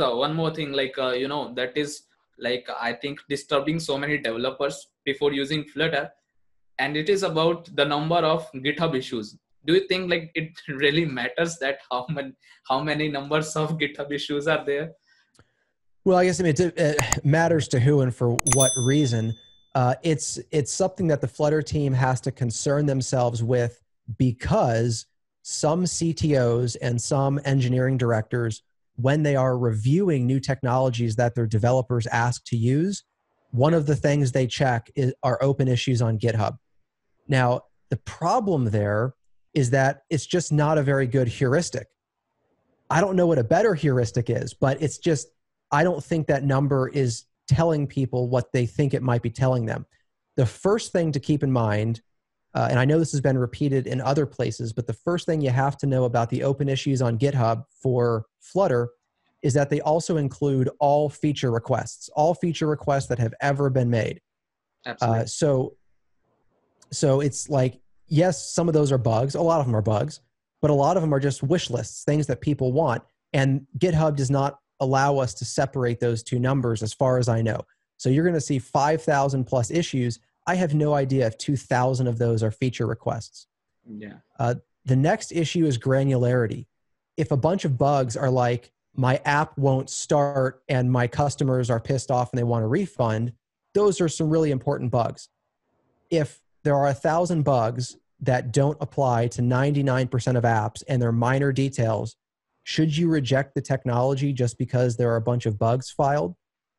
uh, one more thing like uh, you know that is like i think disturbing so many developers before using flutter. And it is about the number of github issues. Do you think like it really matters that how many how many numbers of github issues are there? Well i guess i mean it, it matters to who and for what reason. Uh, it's it's something that the flutter team has to concern themselves with because some ctos and some engineering directors when they are reviewing new technologies that their developers ask to use one of the things they check is, are open issues on github now the problem there is that it's just not a very good heuristic. I don't know what a better heuristic is, but it's just, I don't think that number is telling people what they think it might be telling them. The first thing to keep in mind, uh, and I know this has been repeated in other places, but the first thing you have to know about the open issues on GitHub for Flutter is that they also include all feature requests, all feature requests that have ever been made. Absolutely. Uh, so, so it's like yes, some of those are bugs. A lot of them are bugs, but a lot of them are just wish lists, things that people want. And GitHub does not allow us to separate those two numbers as far as I know. So you're going to see 5,000 plus issues. I have no idea if 2,000 of those are feature requests. Yeah. Uh, the next issue is granularity. If a bunch of bugs are like, my app won't start and my customers are pissed off and they want a refund, those are some really important bugs. If there are a thousand bugs that don't apply to 99% of apps and they're minor details, should you reject the technology just because there are a bunch of bugs filed?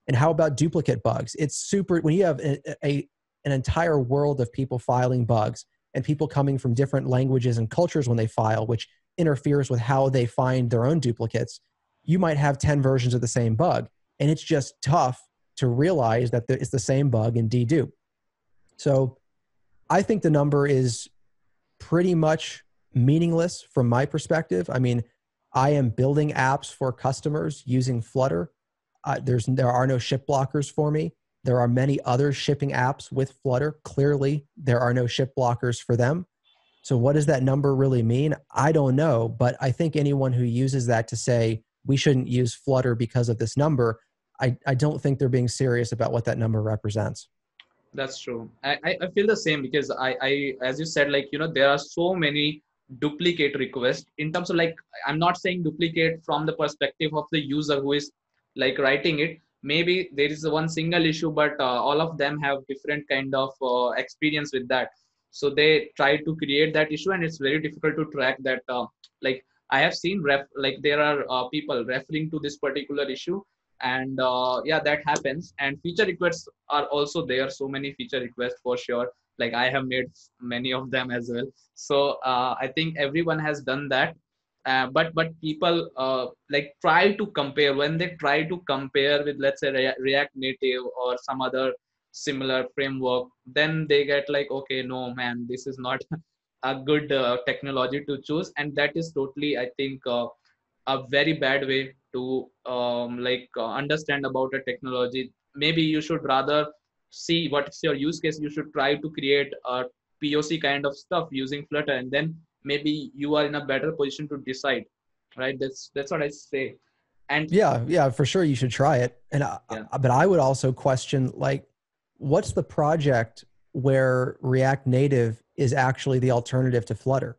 And how about duplicate bugs? It's super, when you have a, a an entire world of people filing bugs and people coming from different languages and cultures when they file, which interferes with how they find their own duplicates, you might have 10 versions of the same bug. And it's just tough to realize that it's the same bug in dedupe. So I think the number is pretty much meaningless from my perspective. I mean, I am building apps for customers using Flutter. Uh, there's there are no ship blockers for me. There are many other shipping apps with Flutter. Clearly, there are no ship blockers for them. So, what does that number really mean? I don't know, but I think anyone who uses that to say we shouldn't use Flutter because of this number, I, I don't think they're being serious about what that number represents that's true I, I feel the same because I, I as you said like you know there are so many duplicate requests in terms of like i'm not saying duplicate from the perspective of the user who is like writing it maybe there is one single issue but uh, all of them have different kind of uh, experience with that. So they try to create that issue and it's very difficult to track that uh, like i have seen ref like there are uh, people referring to this particular issue and uh, yeah that happens. And feature requests are also there so many feature requests for sure. Like i have made many of them as well. So uh, i think everyone has done that uh, but but people uh, like try to compare. When they try to compare with let's say Re- react native or some other similar framework then they get like okay no man this is not a good uh, technology to choose. And that is totally i think uh, a very bad way to um, like uh, understand about a technology. Maybe you should rather see what's your use case. You should try to create a poc kind of stuff using flutter and then maybe you are in a better position to decide right that's that's what i say and yeah yeah for sure you should try it and I, yeah. but i would also question like what's the project where react native is actually the alternative to flutter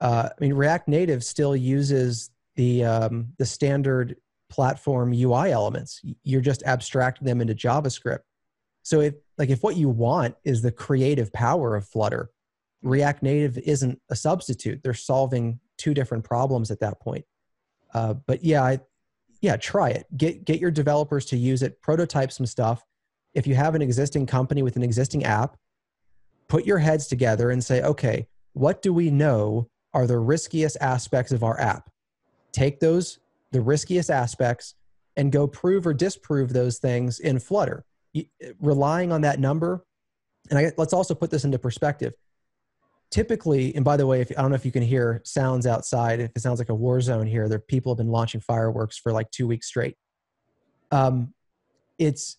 uh, i mean react native still uses the um, the standard platform UI elements. You're just abstracting them into JavaScript. So if like if what you want is the creative power of Flutter, React Native isn't a substitute. They're solving two different problems at that point. Uh, but yeah, I, yeah, try it. Get get your developers to use it. Prototype some stuff. If you have an existing company with an existing app, put your heads together and say, okay, what do we know are the riskiest aspects of our app? take those, the riskiest aspects, and go prove or disprove those things in Flutter. relying on that number, and I, let's also put this into perspective. Typically, and by the way, if I don't know if you can hear sounds outside, if it sounds like a war zone here, there people have been launching fireworks for like two weeks straight. Um, it's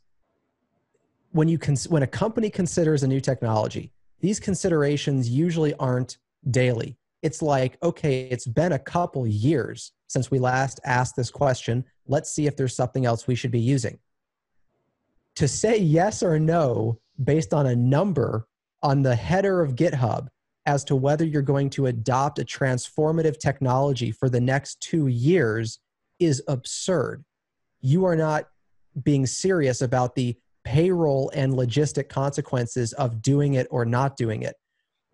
when you cons- when a company considers a new technology, these considerations usually aren't daily. It's like, okay, it's been a couple years since we last asked this question. Let's see if there's something else we should be using. To say yes or no based on a number on the header of GitHub as to whether you're going to adopt a transformative technology for the next two years is absurd. You are not being serious about the payroll and logistic consequences of doing it or not doing it.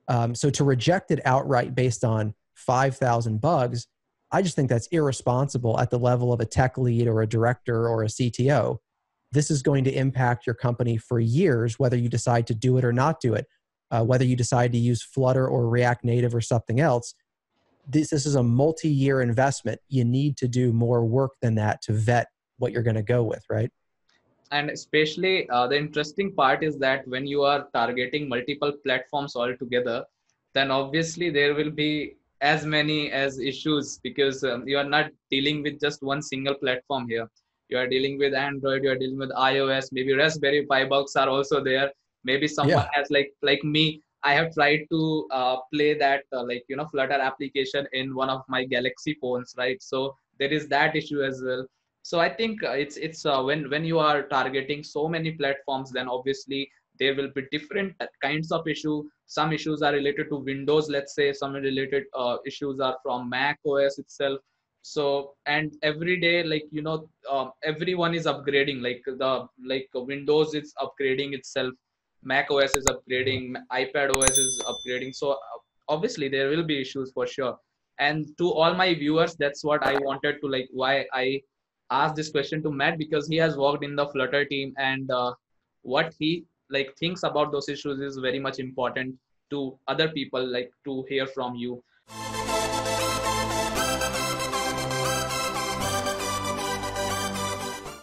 Um, so to reject it outright based on 5,000 bugs, I just think that's irresponsible at the level of a tech lead or a director or a CTO. This is going to impact your company for years, whether you decide to do it or not do it, uh, whether you decide to use Flutter or React Native or something else. This, this is a multi year investment. You need to do more work than that to vet what you're going to go with, right? and especially uh, the interesting part is that when you are targeting multiple platforms all together, then obviously there will be as many as issues because um, you are not dealing with just one single platform here you are dealing with android you are dealing with ios maybe raspberry pi bugs are also there maybe someone yeah. has like like me i have tried to uh, play that uh, like you know flutter application in one of my galaxy phones right? So there is that issue as well. So i think uh, it's it's uh, when when you are targeting so many platforms then obviously there will be different kinds of issue. Some issues are related to windows let's say. Some related uh, issues are from mac os itself. So and every day like you know um, everyone is upgrading like the like windows is upgrading itself mac os is upgrading ipad os is upgrading so uh, obviously there will be issues for sure and to all my viewers that's what i wanted to like why i ask this question to Matt because he has worked in the Flutter team and uh, what he like thinks about those issues is very much important to other people like to hear from you.